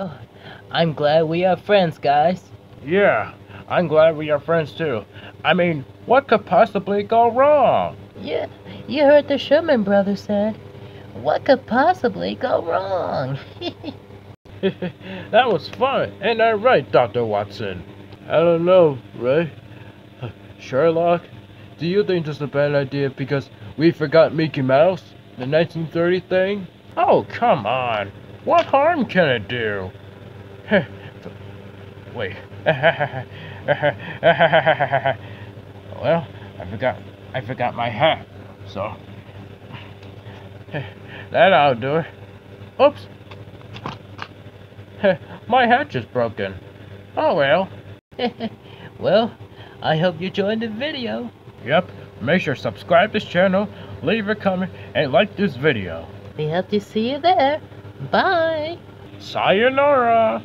I'm glad we are friends, guys. Yeah, I'm glad we are friends too. I mean, what could possibly go wrong? Yeah, you heard the Sherman brothers said. What could possibly go wrong? that was fun. Ain't that right, Dr. Watson? I don't know, Ray. Sherlock, do you think this is a bad idea because we forgot Mickey Mouse? The 1930 thing? Oh, come on. What harm can it do? Wait. well, I forgot I forgot my hat. So that I'll do it. Oops. my hat just broken. Oh well. well, I hope you enjoyed the video. Yep. Make sure subscribe this channel, leave a comment, and like this video. We hope to see you there. Bye. Sayonara.